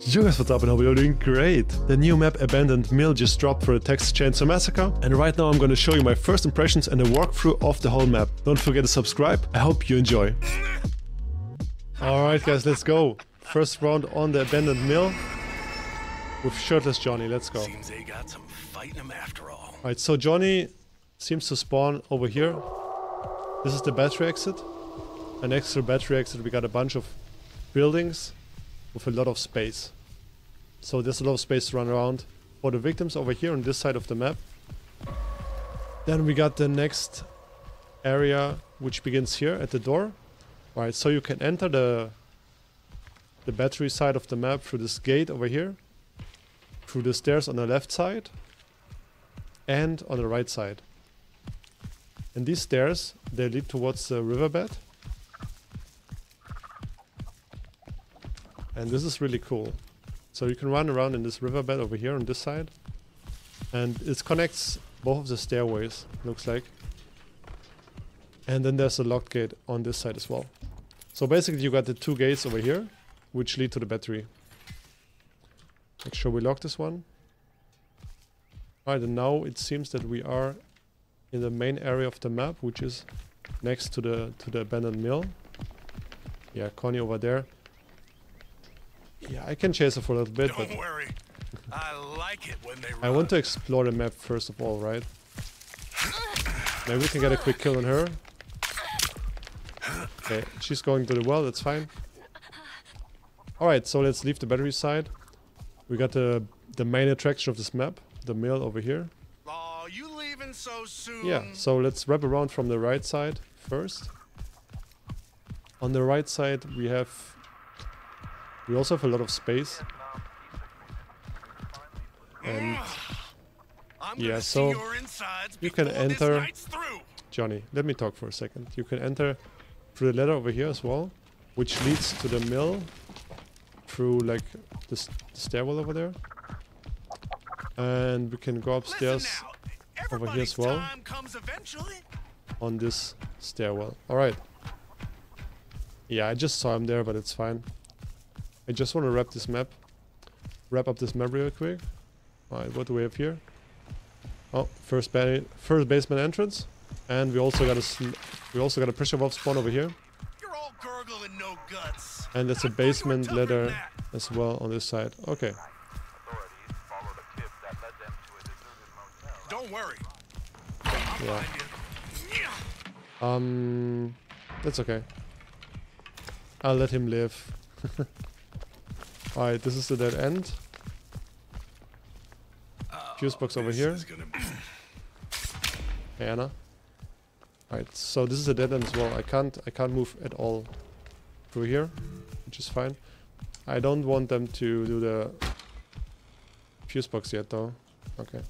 You guys what's up and hope you're doing great. The new map Abandoned Mill just dropped for the Texas Chainsaw Massacre and right now I'm gonna show you my first impressions and a walkthrough of the whole map. Don't forget to subscribe, I hope you enjoy. Alright guys, let's go. First round on the Abandoned Mill with Shirtless Johnny, let's go. Seems they got some fight after all. Alright, so Johnny seems to spawn over here. This is the battery exit. An extra battery exit we got a bunch of buildings with a lot of space. So there's a lot of space to run around for the victims over here on this side of the map. Then we got the next area which begins here at the door. Alright, so you can enter the the battery side of the map through this gate over here. Through the stairs on the left side. And on the right side. And these stairs, they lead towards the riverbed. And this is really cool. So you can run around in this riverbed over here on this side. And it connects both of the stairways, looks like. And then there's a locked gate on this side as well. So basically you got the two gates over here, which lead to the battery. Make sure we lock this one. Alright, and now it seems that we are in the main area of the map, which is next to the to the abandoned mill. Yeah, Connie over there. Yeah, I can chase her for a little bit, but Don't worry. I like it when they I want to explore the map first of all, right? Maybe we can get a quick kill on her. Okay, she's going to the well, that's fine. Alright, so let's leave the battery side. We got the the main attraction of this map, the mill over here. Oh, you leaving so soon? Yeah, so let's wrap around from the right side first. On the right side we have... We also have a lot of space. And yeah, so see your insides you can enter- Johnny, let me talk for a second. You can enter through the ladder over here as well, which leads to the mill through like the, the stairwell over there. And we can go upstairs over here as well. time comes eventually. on this stairwell. Alright. Yeah, I just saw him there, but it's fine. I just want to wrap this map. Wrap up this map real quick. Alright, what do we have here? Oh, first ba first basement entrance. And we also got a we also got a pressure valve spawn over here. You're all gurgle and no guts. And there's a I thought you were basement ladder as well on this side. Okay. Authorities followed a tip that led them to a deserted motel. Don't worry. I'll Yeah. find you. Yeah. Um that's okay. I'll let him live. Alright, this is the dead end. Fuse box over here. Hey Ana. Alright, so this is a dead end as well. I can't I can't move at all through here, which is fine. I don't want them to do the fuse box yet though. Okay.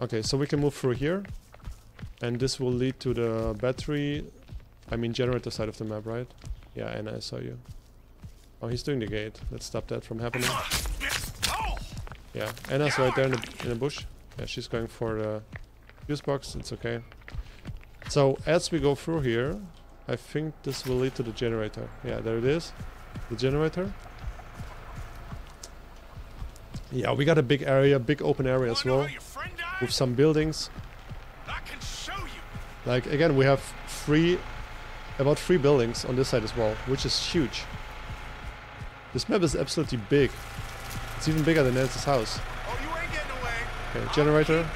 Okay, so we can move through here. And this will lead to the battery I mean generator side of the map, right? Yeah, Ana, I saw you. Oh he's doing the gate. Let's stop that from happening. Yeah, Ana's right there in the, in the bush. Yeah, she's going for the fuse box. It's okay. So as we go through here, I think this will lead to the generator. Yeah, there it is. The generator. Yeah, we got a big area, big open area as well, how your friend died? with some buildings. I can show you. Like again, we have three, about three buildings on this side as well, which is huge. This map is absolutely big. It's even bigger than Nancy's house. Oh, you ain't getting away. Okay, generator.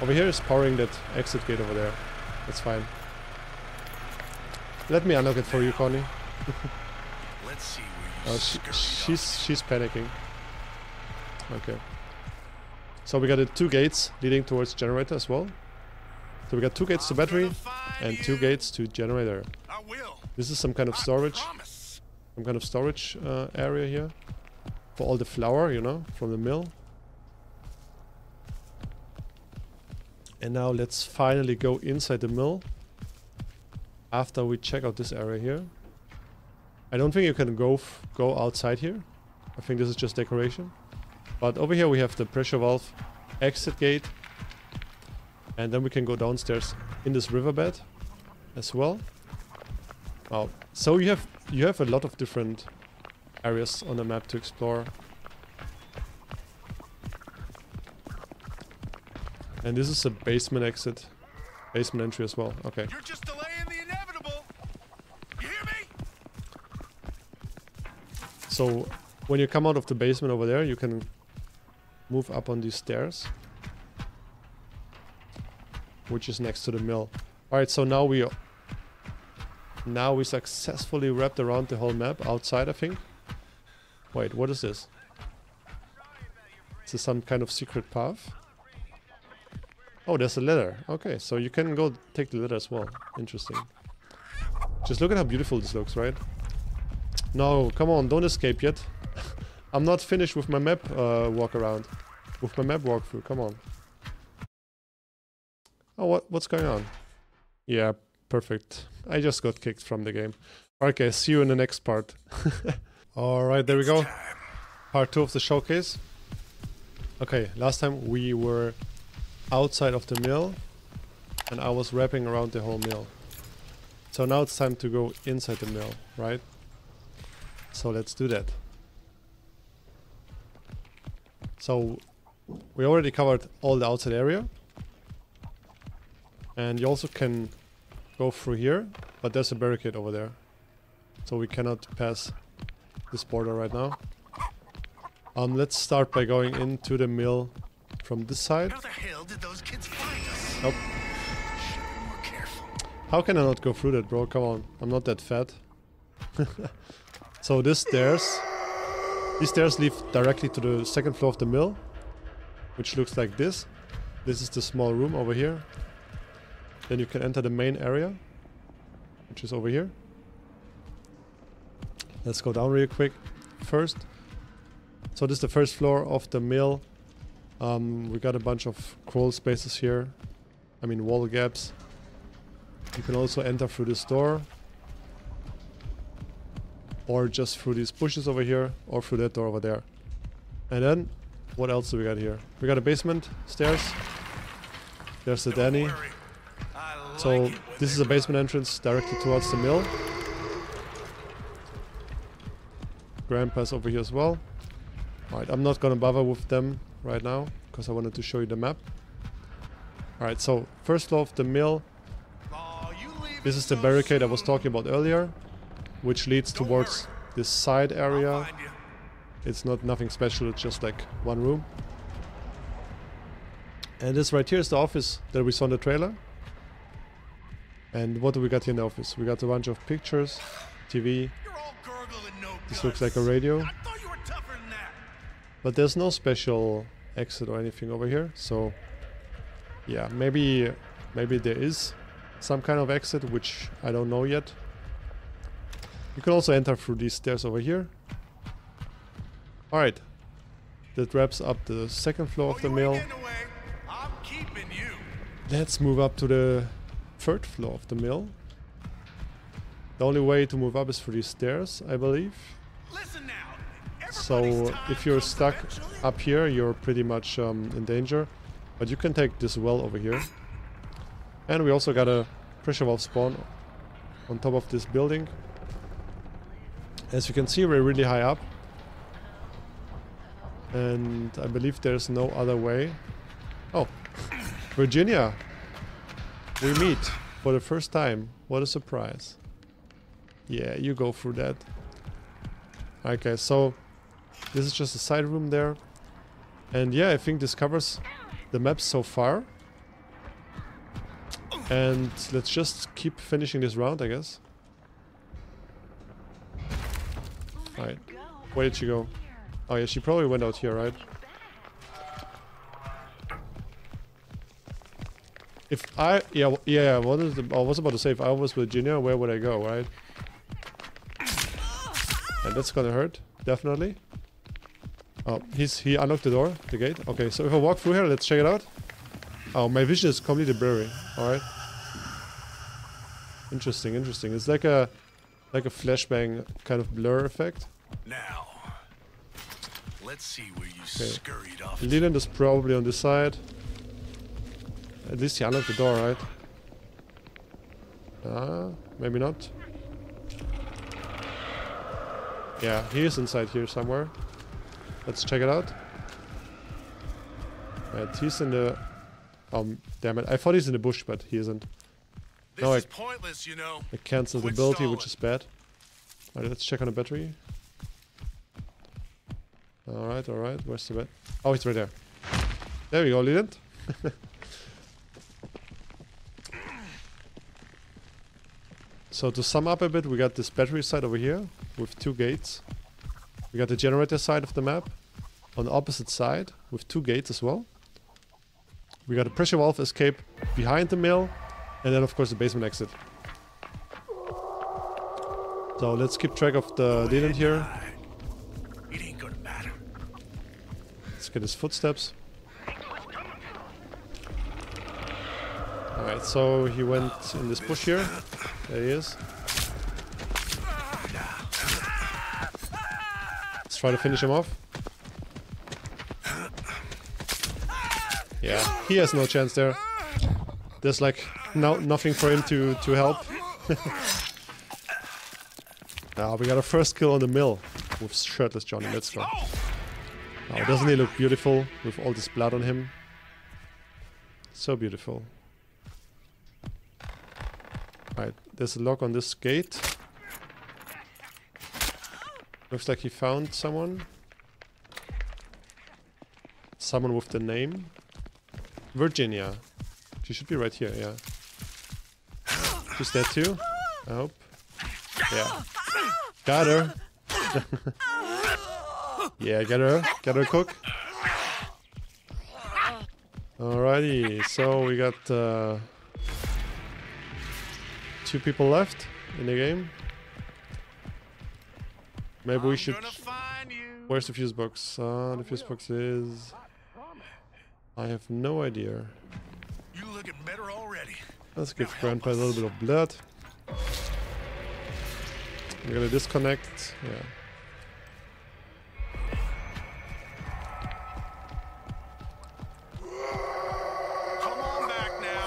Over here is powering that exit gate over there. That's fine. Let me unlock it for you, Connie. Let's see where you Oh, she, she's she's panicking. Okay. So we got the two gates leading towards generator as well. So we got two gates to battery and two gates to generator. I will. This is some kind of storage, some kind of storage uh, area here for all the flour, you know, from the mill. And now let's finally go inside the mill after we check out this area here. I don't think you can go f- go outside here. I think this is just decoration. But over here we have the pressure valve exit gate. And then we can go downstairs in this riverbed as well. Wow. So you have you have a lot of different areas on the map to explore. And this is a basement exit. Basement entry as well. Okay. You're just delaying the inevitable. You hear me? So when you come out of the basement over there, you can move up on these stairs. Which is next to the mill. Alright, so now we now we successfully wrapped around the whole map outside, I think. Wait, what is this? Is this some kind of secret path? Oh, there's a ladder. Okay, so you can go take the ladder as well. Interesting. Just look at how beautiful this looks, right? No, come on, don't escape yet. I'm not finished with my map uh, walk around. With my map walkthrough, come on. Oh, what what's going on? Yeah, perfect. I just got kicked from the game. Okay, see you in the next part. Alright, there we go. Part 2 of the showcase. Okay, last time we were outside of the mill and I was wrapping around the whole mill. So now it's time to go inside the mill, right? So let's do that. So we already covered all the outside area. And you also can go through here, but there's a barricade over there. So we cannot pass this border right now. Um, let's start by going into the mill from this side. How the hell did those kids find us? Nope. Should be more careful. How can I not go through that, bro? Come on. I'm not that fat. so this stairs... These stairs lead directly to the second floor of the mill. Which looks like this. This is the small room over here. Then you can enter the main area. Which is over here. Let's go down real quick. First. So this is the first floor of the mill. Um, we got a bunch of crawl spaces here. I mean wall gaps. You can also enter through this door. Or just through these bushes over here. Or through that door over there. And then, what else do we got here? We got a basement, stairs. There's the Danny. Worry. I like So this is a basement entrance directly towards the mill. Grandpa's over here as well. Alright, I'm not gonna bother with them right now because I wanted to show you the map. Alright, so first floor of the mill. Aw, you leave This is the barricade I was talking about earlier, which leads towards this side area. It's not nothing special, it's just like one room. And this right here is the office that we saw in the trailer. And what do we got here in the office? We got a bunch of pictures, TV, You're all gurgle and no this looks like a radio. I thought you were tougher than that. But there's no special exit or anything over here, so yeah, maybe maybe there is some kind of exit which I don't know yet. You can also enter through these stairs over here. Alright. That wraps up the second floor Oh, of the mill. ain't getting away. I'm keeping you. Let's move up to the third floor of the mill. The only way to move up is through these stairs, I believe. So if you're stuck up here, you're pretty much um, in danger. But you can take this well over here. And we also got a pressure valve spawn on top of this building. As you can see, we're really high up. And I believe there's no other way. Oh, Virginia! We meet for the first time. What a surprise. Yeah, you go through that. Okay, so this is just a side room there. And yeah, I think this covers the map so far. And let's just keep finishing this round, I guess. Alright. Where did she go? Oh yeah, she probably went out here, right? If I... Yeah, yeah, what is the, oh, I was about to say, if I was Virginia, where would I go, right? And that's gonna hurt, definitely. Oh, he's he unlocked the door, the gate. Okay, so if I walk through here, let's check it out. Oh, my vision is completely blurry. All right. Interesting, interesting. It's like a like a flashbang kind of blur effect. Now, let's see where you Okay. scurried off. Leland is probably on this side. At least he unlocked the door, right? Ah, maybe not. Yeah, he is inside here somewhere. Let's check it out. Right, he's in the... Um, damn it. I thought he's in the bush, but he isn't. This No, I- is pointless, you know. I canceled the Quit ability, which is bad. Alright, let's check on the battery. Alright, alright. Where's the bat? Oh, it's right there. There we go, Leland. so to sum up a bit, we got this battery side over here with two gates. We got the generator side of the map on the opposite side with two gates as well. We got a pressure valve escape behind the mill and then of course the basement exit. So let's keep track of the Leland here. It ain't gonna matter. Let's get his footsteps. Alright, so he went in this bush here. There he is. Let's try to finish him off. Yeah, he has no chance there. There's like no nothing for him to to help. Ah, we got a first kill on the mill with shirtless Johnny. Let's go. Doesn't he look beautiful with all this blood on him? So beautiful. There's a lock on this gate. Looks like he found someone. Someone with the name. Virginia. She should be right here, yeah. She's dead too, I hope. Yeah. Got her. yeah, get her. Get her, cook. Alrighty, so we got uh, two people left in the game. Maybe we I'm should. find you. Where's the fuse box? Uh, the fuse box is. I have no idea. You looking better already. Let's give Grandpa a little bit of blood. I'm gonna disconnect. Yeah.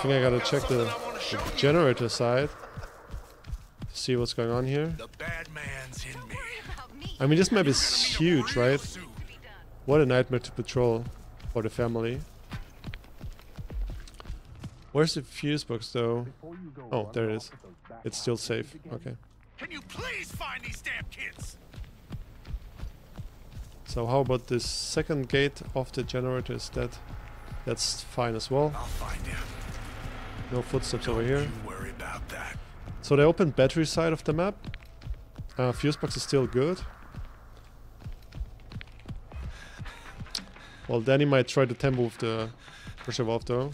Think I gotta check the, something I wanna the generator side. See what's going on here. The bad man's in me. I mean, this map is Gonna meet 'em huge, right? What a nightmare to patrol for the family. Where's the fuse box though? Oh, there it is. It's still safe. Okay. Can you please find these damn kids? So how about this second gate of the generator? Is that that's fine as well. I'll find him. No footsteps over Don't here. Worry about that. So they opened battery side of the map. Uh, fuse box is still good. Well, Danny might try to tempo with the pressure valve though.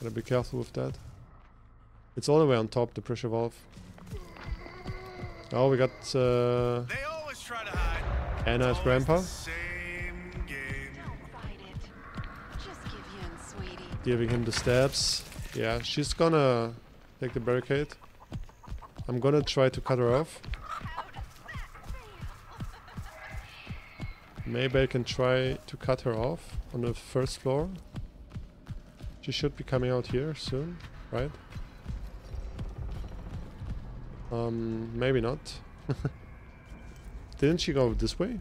Gotta be careful with that. It's all the way on top, the pressure valve. Oh, we got uh, They always try to hide. Ana's Always grandpa the Same game. Fight it. Just give in, sweetie. giving him the stabs. Yeah, she's gonna take the barricade. I'm gonna try to cut her off. Maybe I can try to cut her off on the first floor. She should be coming out here soon, right? Um, maybe not. Didn't she go this way?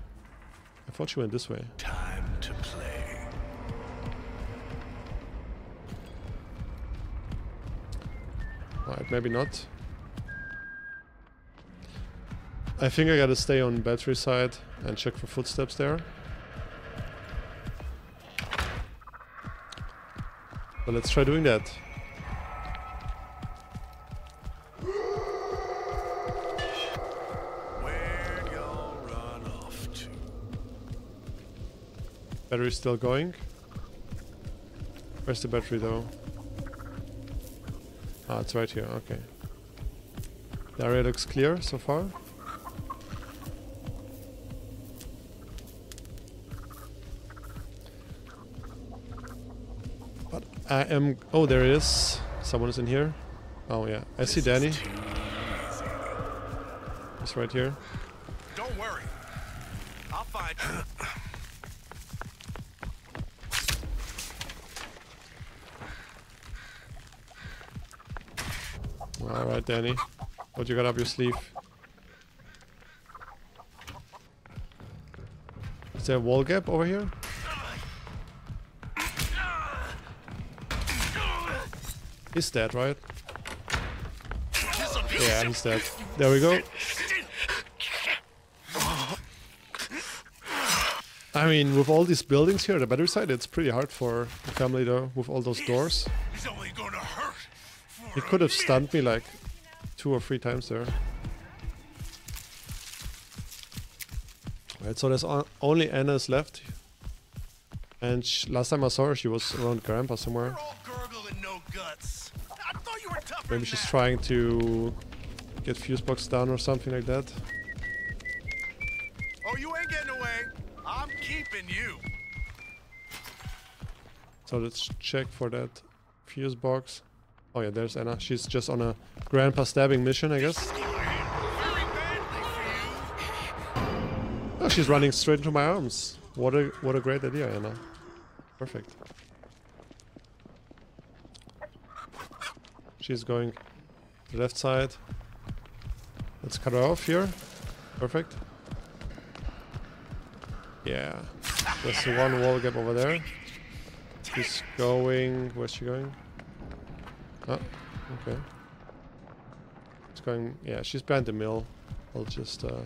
I thought she went this way. Time Alright, maybe not. I think I gotta stay on battery side and check for footsteps there. But let's try doing that. Where y'all run off to? Battery's still going. Where's the battery though? Ah, it's right here, okay. The area looks clear so far. But I am... Oh, there is. Someone is in here. Oh yeah, I see Danny. He's right here. Alright, Danny. What you got up your sleeve? Is there a wall gap over here? He's dead, right? Yeah, he's dead. There we go. I mean, with all these buildings here, the battery side, it's pretty hard for the family though, with all those doors. He could have stunned me like two or three times there. Right, so there's only Ana's left. And last time I saw her, she was around Grandpa somewhere. You're all gurgle and no guts. I you were Maybe she's that. trying to get fuse box down or something like that. Oh, you ain't getting away. I'm keeping you. So let's check for that fuse box. Oh yeah, there's Ana. She's just on a grandpa stabbing mission, I guess. Oh, she's running straight into my arms. What a what a great idea, Ana. Perfect. She's going to the left side. Let's cut her off here. Perfect. Yeah. There's the one wall gap over there. She's going. Where's she going? Oh, okay. It's going. Yeah, she's behind the mill. I'll just. Uh,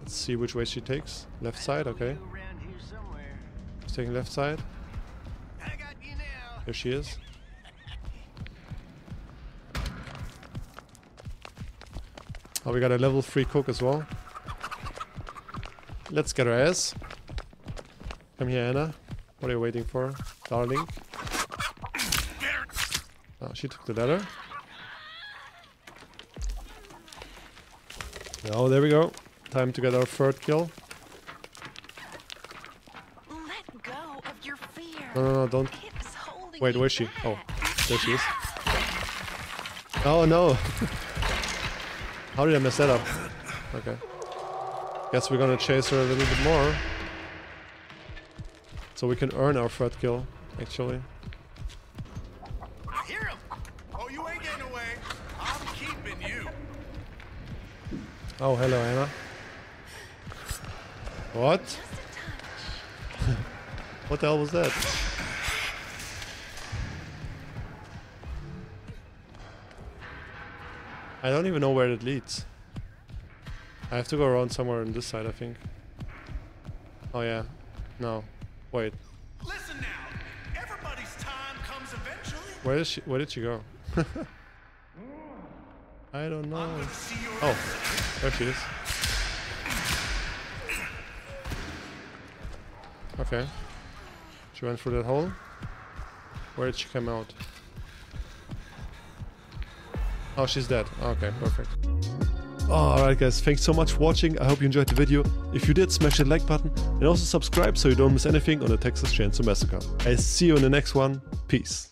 let's see which way she takes. Left side. Okay. She's taking left side. There she is. Oh, we got a level 3 cook as well. Let's get her ass. Come here, Ana. What are you waiting for, darling? She took the ladder. Oh, there we go. Time to get our third kill. Let go of your fear. No, no, no, don't. It was holding Wait, where's she? Oh, there she is. Oh no! How did I mess that up? Okay. Guess we're gonna chase her a little bit more. So we can earn our third kill, actually. Oh, hello, Ana. What? Just a touch. What the hell was that? I don't even know where it leads. I have to go around somewhere on this side, I think. Oh yeah. No. Wait. Listen now. Everybody's time comes eventually. Where is she? Where did she go? I don't know. gonna see your Oh, there she is. Okay. She went through that hole. Where did she come out? Oh, she's dead. Okay, perfect. Alright guys, thanks so much for watching. I hope you enjoyed the video. If you did, smash that like button and also subscribe so you don't miss anything on the Texas Chainsaw Massacre. I'll see you in the next one. Peace.